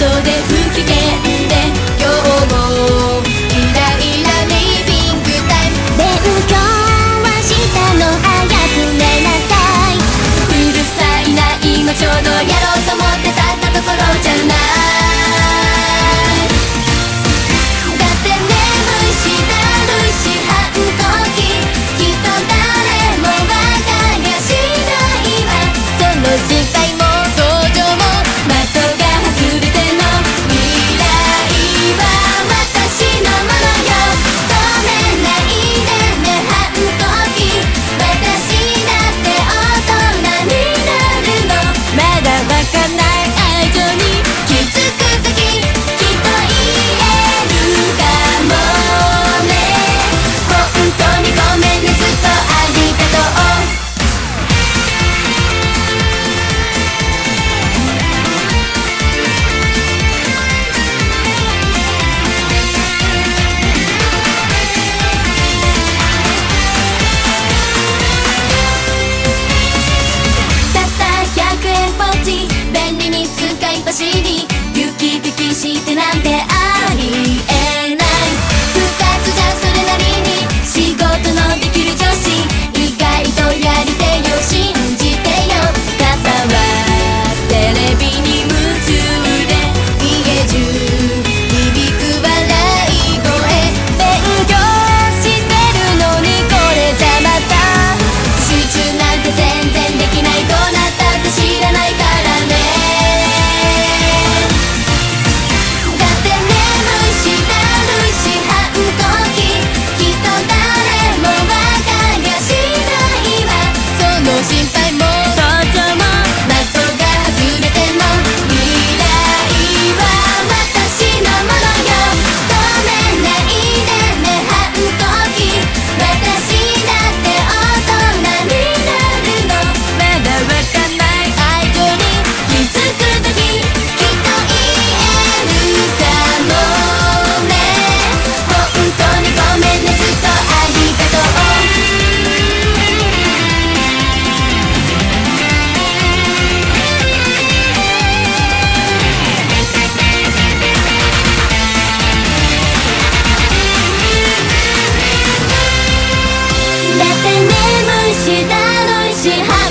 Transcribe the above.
ことで极寒